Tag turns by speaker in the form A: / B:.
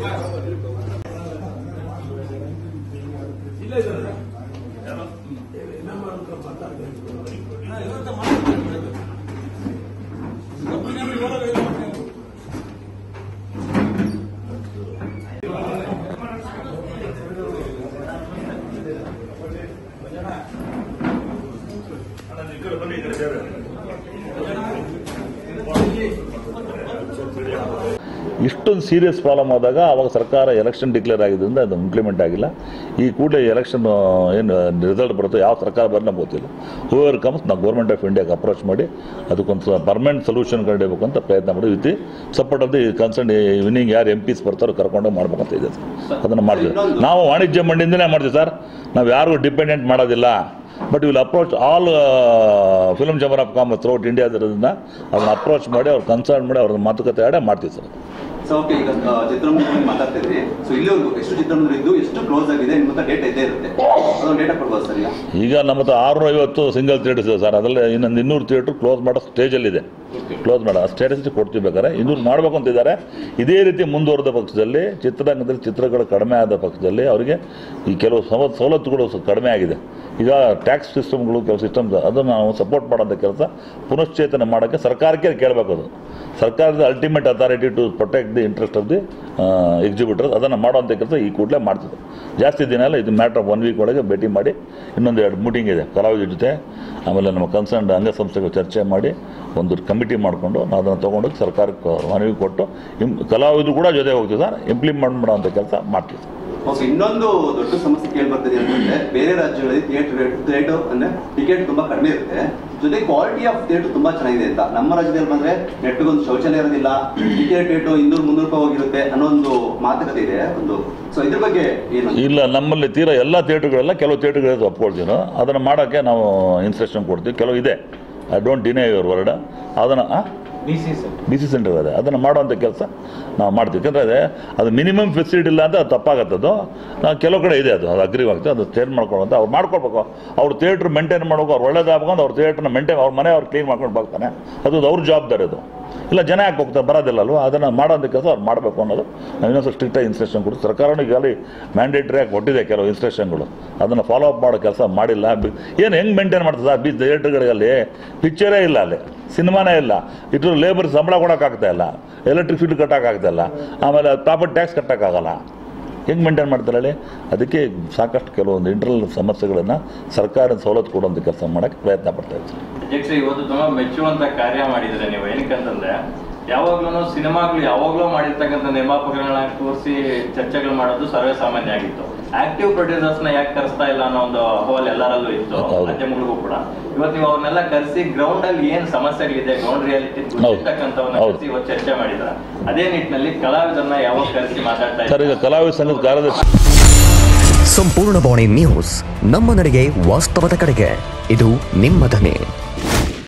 A: Mas, ಇಷ್ಟೊಂದು serious problem ಆದಾಗ ಅವಾಗ ಸರ್ಕಾರ ಎಲೆಕ್ಷನ್ ಡಿಕ್ಲೇರ್ ಆಗಿದ್ದರಿಂದ ಅದು ಇಂಪ್ಲಿಮೆಂಟ್ ಆಗಿಲ್ಲ. ಈ ಕೂಡಲೇ ಎಲೆಕ್ಷನ್ ಏನು ರಿಸಲ್ಟ್ ಬರುತ್ತೋ ಯಾವ ಸರ್ಕಾರ ಬರಲಿ ಗೊತ್ತಿಲ್ಲ. ಹೂವರ್ ಕಮ್ಸ್ ನಾವು ಗೌರ್ಮೆಂಟ್ ಆಫ್ ಇಂಡಿಯಾಗೆ ಅಪ್ರೋಚ್ ಮಾಡಿ ಅದಕ್ಕೊಂದು ಪರ್ಮನೆಂಟ್ ಸೊಲ್ಯೂಷನ್ ಕಂಡಿಬೇಕು ಅಂತ ಪ್ರಯತ್ನ ಮಾಡಿ. With support of the concern winning ಯಾರು ಎಂ ಪಿಸ್ ಬರ್ತಾರೋ ಕರ್ಕೊಂಡು ಮಾಡ್ಬೇಕಂತ ಇದೆ ಅದನ್ನು ಮಾಡ್ತೀವಿ. ನಾವು ವಾಣಿಜ್ಯ ಮಂಡಿಯಿಂದಲೇ ಮಾಡ್ತೀವಿ ಸರ್. ನಾವು ಯಾರಿಗೂ ಡಿಪೆಂಡೆಂಟ್ ಮಾಡೋದಿಲ್ಲ. But will approach all film chamber of commerce India ಇಂಡಿಯಾದ್ರಿಂದ ಅವ್ರನ್ನ ಅಪ್ರೋಚ್ ಮಾಡಿ ಅವ್ರ ಕನ್ಸರ್ನ್ ಮಾಡಿ ಅವ್ರನ್ನ ಮಾತುಕತೆ ಆಡೇ ಮಾಡ್ತೀವಿ ಸರ್.
B: ಸೊ ಓಕೆ ಈಗ ಆ, ಚಿತ್ರಮಂದಿರದಲ್ಲಿ ಮಾತಾಡ್ತಾ ಇದ್ರಿ ಸೊ ಇಲ್ಲಿವರೆಗೂ ಎಷ್ಟು ಚಿತ್ರಮಂದಿರ ಇದ್ದು ಎಷ್ಟು ಕ್ಲೋಸ್ ಆಗಿದೆ ನಿಮ್ಮ ಹತ್ರ ಡೇಟಾ ಇದ್ದೇ ಇರುತ್ತೆ. ಅದೊಂದು ಡೇಟಾ ಕೊಡ್ಬೋದು ಸರ್ ಈಗ?
A: ಈಗ ನಮ್ಮ ಹತ್ರ ಆರುನೂರ ಐವತ್ತು ಸಿಂಗಲ್ ಥಿಯೇಟರ್ಸ್ ಇದೆ ಸರ್. ಅದರಲ್ಲಿ ಇನ್ನೊಂದು ಇನ್ನೂರು ಥಿಯೇಟ್ರ್ ಕ್ಲೋಸ್ ಮಾಡೋ ಸ್ಟೇಜಲ್ಲಿದೆ ಕ್ಲೋಸ್ ಮಾಡೋ ಸ್ಟೇಟಸ್ ಕೊಡ್ತೀವಿ ಬೇಕಾದ್ರೆ. ಇನ್ನೂರು ಮಾಡಬೇಕು ಅಂತಿದ್ದಾರೆ ಇದೇ ರೀತಿ ಮುಂದುವರೆದ ಪಕ್ಷದಲ್ಲಿ, ಚಿತ್ರರಂಗದಲ್ಲಿ ಚಿತ್ರಗಳು ಕಡಿಮೆ ಆದ ಪಕ್ಷದಲ್ಲಿ ಅವರಿಗೆ ಈ ಕೆಲವು ಸವ, ಸವಲತ್ತುಗಳು ಕಡಿಮೆ ಆಗಿದೆ. ಈಗ ಟ್ಯಾಕ್ಸ್ ಸಿಸ್ಟಮ್ಗಳು ಕೆಲವು ಸಿಸ್ಟಮ್ಸ್ ಅದನ್ನು ನಾವು ಸಪೋರ್ಟ್ ಮಾಡೋಂಥ ಕೆಲಸ ಪುನಶ್ಚೇತನ ಮಾಡೋಕ್ಕೆ ಸರ್ಕಾರಕ್ಕೆ ಕೇಳಬೇಕು ಅದು. ಸರ್ಕಾರದ ultimate authority to protect the interest of the executors ಅದನ್ನು ಮಾಡುವಂಥ ಕೆಲಸ ಈ ಕೂಡಲೇ ಮಾಡ್ತಿದ್ದೆ ಜಾಸ್ತಿ ದಿನ ಎಲ್ಲ ಇದು ಮ್ಯಾಟ್ರ್ ಆಫ್ ಒನ್ ವೀಕ್ ಒಳಗೆ ಭೇಟಿ ಮಾಡಿ, ಇನ್ನೊಂದು ಎರಡು ಮೀಟಿಂಗ್ ಇದೆ, ಕಲಾವಿದ ಜೊತೆ, ಆಮೇಲೆ ನಮ್ಮ ಕನ್ಸರ್ನ್ ಅಂಗಸಂಸ್ಥೆಗಳು ಚರ್ಚೆ ಮಾಡಿ, ಒಂದು ಕಮಿಟಿ ಮಾಡಿಕೊಂಡು ನಾವು ಅದನ್ನು ತೊಗೊಂಡೋಗಿ ಸರ್ಕಾರಕ್ಕೆ ಮನವಿ ಕೊಟ್ಟು ಇಂ ಕಲಾವಿದರು ಕೂಡ ಜೊತೆ ಹೋಗ್ತೀವಿ ಸರ್ ಇಂಪ್ಲಿಮೆಂಟ್ ಮಾಡುವಂಥ ಕೆಲಸ ಮಾಡ್ತೀವಿ
B: ಓಕೆ ಇನ್ನೊಂದು ದೊಡ್ಡ ಸಮಸ್ಯೆ ಕೇಳಿ ಬರ್ತದೆ ಅಂತಂದ್ರೆ ಬೇರೆ ರಾಜ್ಯಗಳಲ್ಲಿ ಥಿಯೇಟರ್ ಥಿಯೇಟರ್ ಅಂದ್ರೆ ಟಿಕೆಟ್ ತುಂಬಾ ಕಡಿಮೆ ಇರುತ್ತೆ. ಜೊತೆ ಕ್ವಾಲಿಟಿ ಆಫ್ ಥಿಯೇಟರ್ ತುಂಬಾ ಚೆನ್ನಾಗಿದೆ ಅಂತ. ನಮ್ಮ ರಾಜ್ಯದಲ್ಲಿ ಬಂದ್ರೆ ನೆಟ್ಗೊಂದು ಶೌಚಾಲಯ ಇರೋದಿಲ್ಲ ಟಿಕೆಟ್ ರೇಟು ಇನ್ನೂರು, ಮುನ್ನೂರು ರೂಪಾಯಿ ಹೋಗಿರುತ್ತೆ ಅನ್ನೋ ಒಂದು ಮಾತುಕತೆ ಇದೆ ಒಂದು. ಸೊ ಇದ್ರ ಬಗ್ಗೆ
A: ಇಲ್ಲ, ನಮ್ಮಲ್ಲಿ ತೀರಾ ಎಲ್ಲ ಥಿಯೇಟರ್ಗಳೆಲ್ಲ ಕೆಲವು ಥಿಯೇಟ್ರ್ಗಳಿದೆ ಒಪ್ಕೊಳ್ತೀವಿ ಅದನ್ನು ಮಾಡೋಕ್ಕೆ ನಾವು ಇನ್ಸ್ಟ್ರಕ್ಷನ್ ಕೊಡ್ತೀವಿ. ಕೆಲವು ಇದೆ. I don't deny your word ಅದನ್ನು ಬಿ ಸಿ ಸೆಂಟರ್ ಇದೆ ಅದನ್ನು ಮಾಡುವಂಥ ಕೆಲಸ ನಾವು ಮಾಡ್ತೀವಿ. ಯಾಕಂದರೆ ಅದು ಮಿನಿಮಮ್ ಫೆಸಿಲಿಟಿ ಇಲ್ಲ ಅಂತ ಅದು ತಪ್ಪಾಗತ್ತದು ಅದು. ನಾವು ಕೆಲವು ಕಡೆ ಇದೆ ಅದು. ಅದು ಅಗ್ರಿ ಆಗ್ತದೆ. ಅದು ಚೇಂಜ್ ಮಾಡ್ಕೊಳ್ಳುವಂತ ಅವ್ರು ಮಾಡ್ಕೊಳ್ಬೇಕು. ಅವ್ರು ಥಿಯೇಟ್ರ್ ಮೇಂಟೈನ್ ಮಾಡ್ಬೇಕು. ಅವ್ರು ಒಳ್ಳೇದಾಗಬೇಕು ಅಂತ ಅವ್ರ ಥಿಯೇಟ್ರನ್ನ ಮೇಂಟೈನ್ ಅವ್ರ ಮನೆ ಅವ್ರು ಕ್ಲೀನ್ ಮಾಡ್ಕೊಂಡು ಬರ್ತಾನೆ. ಅದು ಅವ್ರ ಜವಾಬ್ದಾರಿ ಅದು. ಇಲ್ಲ, ಜನ ಯಾಕೆ ಹೋಗ್ತಾರೆ ಬರೋದಿಲ್ಲ ಅಲ್ವ ಅದನ್ನು ಮಾಡೋಂಥ ಕೆಲಸ ಅವ್ರು ಮಾಡಬೇಕು ಅನ್ನೋದು ನಾವು ಇನ್ನೊಂದು ಸ್ಟ್ರಿಕ್ಟಾಗಿ ಇನ್ಸ್ಟ್ರಕ್ಷನ್ ಕೊಟ್ಟು ಸರ್ಕಾರನೂ ಮ್ಯಾಂಡೇಟ್ರಿ ಆಗಿ ಕೊಟ್ಟಿದೆ ಕೆಲವು ಇನ್ಸ್ಟ್ರಕ್ಷನ್ಗಳು ಅದನ್ನು ಫಾಲೋ ಅಪ್ ಮಾಡೋ ಕೆಲಸ ಮಾಡಿಲ್ಲ. ಏನು ಹೆಂಗೆ ಮೇಂಟೈನ್ ಮಾಡ್ತದೆ? ಆ ಬಿ ಥಿಯೇಟ್ರ್ಗಳಲ್ಲಿ ಪಿಕ್ಚರೇ ಇಲ್ಲ ಅಲ್ಲಿ. ಸಿನಿಮಾನೇ ಇಲ್ಲ. ಇದ್ರ ಲೇಬರ್ ಸಂಬಳ ಕೊಡೋಕ್ಕಾಗ್ತಾ ಇಲ್ಲ. ಎಲೆಕ್ಟ್ರಿಕ್ ಫೀಲ್ಡ್ ಕಟ್ಟೋಕ್ಕಾಗ್ತಾ ಇಲ್ಲ. ಆಮೇಲೆ ಪ್ರಾಪರ್ಟಿ ಟ್ಯಾಕ್ಸ್ ಕಟ್ಟೋಕ್ಕಾಗಲ್ಲ. ಹೆಂಗೆ ಮೇಂಟೈನ್ ಮಾಡ್ತಾರೆ ಹೇಳಿ? ಅದಕ್ಕೆ ಸಾಕಷ್ಟು ಕೆಲವೊಂದು ಇಂಟರ್ನಲ್ ಸಮಸ್ಯೆಗಳನ್ನು ಸರ್ಕಾರದ ಸವಲತ್ತು ಕೊಡುವಂಥ ಕೆಲಸ ಮಾಡೋಕ್ಕೆ ಪ್ರಯತ್ನ ಪಡ್ತಾ ಇದ್ದೀವಿ
C: ಯಾವಾಗ್ಲೂ ಸಿನಿಮಾಗಳು ಯಾವಾಗ್ಲೂ ಮಾಡಿರ್ತಕ್ಕಂಥ ನಿರ್ಮಾಪಕಗಳನ್ನ ತೋರಿಸಿ ಚರ್ಚೆಗಳು ಮಾಡೋದು ಸರ್ವೇ ಸಾಮಾನ್ಯ ಆಗಿತ್ತು ಆಕ್ಟಿವ್ ಪ್ರೊಡ್ಯೂಸರ್ಸ್ನ ಯಾಕೆ ಕರೆಸ್ತಾ ಇಲ್ಲ ಅನ್ನೋ ಒಂದು ಅಹವಾಲ್ ಎಲ್ಲರಲ್ಲೂ ಇತ್ತು. ಮಾಧ್ಯಮಗಳಿಗೂ ಕೂಡ. ಇವತ್ತು ನೀವು ಅವ್ರನ್ನೆಲ್ಲ ಕರೆಸಿ ಗ್ರೌಂಡ್ ಅಲ್ಲಿ ಏನ್ ಸಮಸ್ಯೆಗಳಿದೆ ಗ್ರೌಂಡ್ ರಿಯಾಲಿಟಿ. ಕರೆಸಿ ಇವತ್ತು ಚರ್ಚೆ ಮಾಡಿದ್ರ. ಅದೇ ನಿಟ್ಟಿನಲ್ಲಿ ಕಲಾವಿದರನ್ನ ಯಾವಾಗ ಕರೆಸಿ ಮಾತಾಡ್ತಾ
A: ಇದ್ದಾರೆ? ಕಲಾವಿದ ಸಂಘದ ಕಾರ್ಯದರ್ಶಿ
D: ಸಂಪೂರ್ಣ ಬಾಣಿ ನ್ಯೂಸ್ ನಮ್ಮ ನಡೆಗೆ ವಾಸ್ತವದ ಕಡೆಗೆ. ಇದು ನಿಮ್ಮ ಧ್ವನಿ.